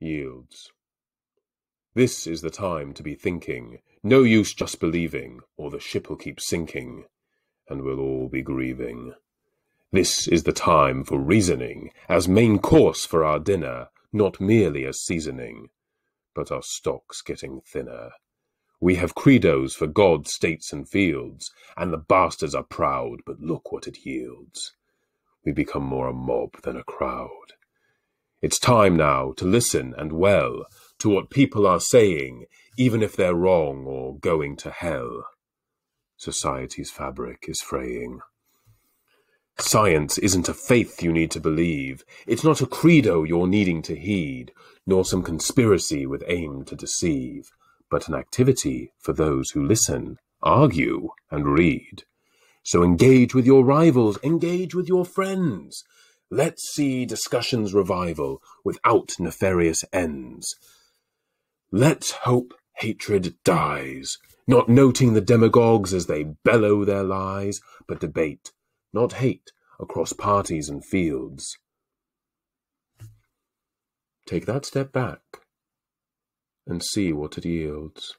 yields. This is the time to be thinking, no use just believing, or the ship'll keep sinking, and we'll all be grieving. This is the time for reasoning, as main course for our dinner, not merely as seasoning, but our stock's getting thinner. We have credos for God, states, and fields, and the bastards are proud, but look what it yields. We become more a mob than a crowd. It's time now to listen and well to what people are saying, even if they're wrong or going to hell. Society's fabric is fraying. Science isn't a faith you need to believe. It's not a credo you're needing to heed, nor some conspiracy with aim to deceive, but an activity for those who listen, argue, and read. So engage with your rivals, engage with your friends. Let's see discussions revival without nefarious ends. Let's hope hatred dies, not noting the demagogues as they bellow their lies, but debate, not hate, across parties and fields. Take that step back and see what it yields.